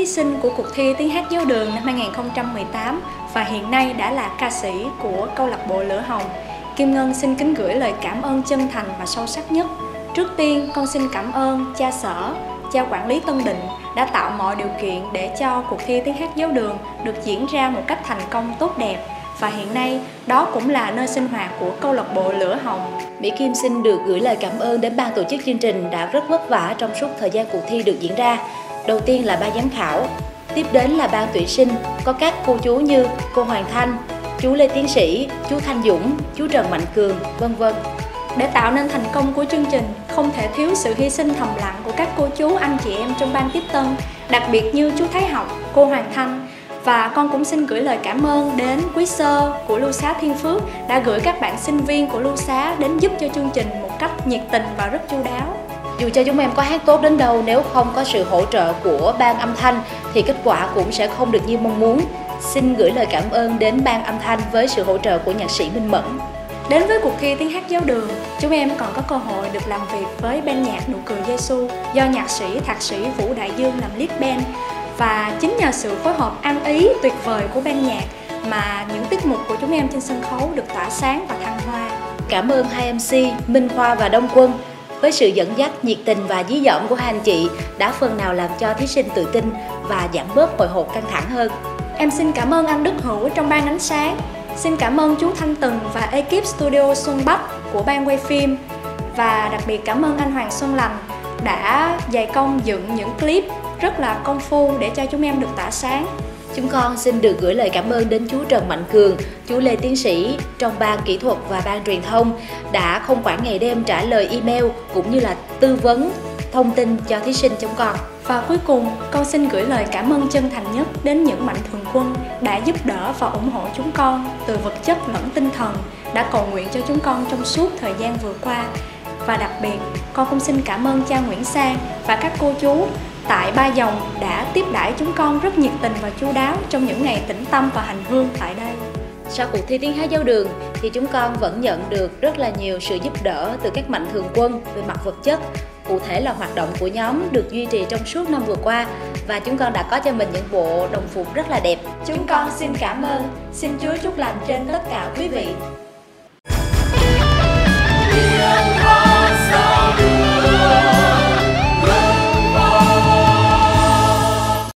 thí sinh của cuộc thi tiếng hát giáo đường năm 2018 và hiện nay đã là ca sĩ của câu lạc bộ Lửa Hồng. Kim Ngân xin kính gửi lời cảm ơn chân thành và sâu sắc nhất. Trước tiên, con xin cảm ơn cha sở, cha quản lý Tân Định đã tạo mọi điều kiện để cho cuộc thi tiếng hát giáo đường được diễn ra một cách thành công tốt đẹp và hiện nay đó cũng là nơi sinh hoạt của câu lạc bộ Lửa Hồng. Mỹ Kim xin được gửi lời cảm ơn đến ban tổ chức chương trình đã rất vất vả trong suốt thời gian cuộc thi được diễn ra. Đầu tiên là ban giám khảo, tiếp đến là ban tuyển sinh, có các cô chú như cô Hoàng Thanh, chú Lê Tiến Sĩ, chú Thanh Dũng, chú Trần Mạnh Cường, vân vân. Để tạo nên thành công của chương trình, không thể thiếu sự hy sinh thầm lặng của các cô chú, anh chị em trong ban tiếp tân, đặc biệt như chú Thái Học, cô Hoàng Thanh, và con cũng xin gửi lời cảm ơn đến quý sơ của Lưu Xá Thiên Phước đã gửi các bạn sinh viên của Lưu Xá đến giúp cho chương trình một cách nhiệt tình và rất chu đáo. Dù cho chúng em có hát tốt đến đâu nếu không có sự hỗ trợ của ban âm thanh thì kết quả cũng sẽ không được như mong muốn. Xin gửi lời cảm ơn đến ban âm thanh với sự hỗ trợ của nhạc sĩ Minh Mẫn. Đến với cuộc thi tiếng hát giáo đường, chúng em còn có cơ hội được làm việc với ban nhạc Nụ cười Giêsu do nhạc sĩ thạc sĩ Vũ Đại Dương làm lead band và chính nhờ sự phối hợp ăn ý tuyệt vời của ban nhạc mà những tiết mục của chúng em trên sân khấu được tỏa sáng và thăng hoa. Cảm ơn hai MC Minh Khoa và Đông Quân với sự dẫn dắt, nhiệt tình và dí dỏm của hai anh chị, đã phần nào làm cho thí sinh tự tin và giảm bớt hồi hộp căng thẳng hơn. Em xin cảm ơn anh Đức Hữu trong ban ánh sáng. Xin cảm ơn chú Thanh Tùng và ekip studio Xuân Bắc của ban quay phim và đặc biệt cảm ơn anh Hoàng Xuân Lành đã dày công dựng những clip rất là công phu để cho chúng em được tỏa sáng. Chúng con xin được gửi lời cảm ơn đến chú Trần Mạnh Cường, chú Lê Tiến Sĩ trong ban kỹ thuật và ban truyền thông đã không quản ngày đêm trả lời email cũng như là tư vấn thông tin cho thí sinh chúng con. Và cuối cùng, con xin gửi lời cảm ơn chân thành nhất đến những mạnh thường quân đã giúp đỡ và ủng hộ chúng con từ vật chất lẫn tinh thần, đã cầu nguyện cho chúng con trong suốt thời gian vừa qua. Và đặc biệt, con cũng xin cảm ơn cha Nguyễn Sang và các cô chú tại Ba Dòng đã tiếp đãi chúng con rất nhiệt tình và chu đáo trong những ngày tĩnh tâm và hành hương tại đây. Sau cuộc thi tiếng hát giáo đường thì chúng con vẫn nhận được rất là nhiều sự giúp đỡ từ các mạnh thường quân về mặt vật chất. Cụ thể là hoạt động của nhóm được duy trì trong suốt năm vừa qua và chúng con đã có cho mình những bộ đồng phục rất là đẹp. Chúng con xin cảm ơn, xin Chúa chúc lành trên tất cả quý vị.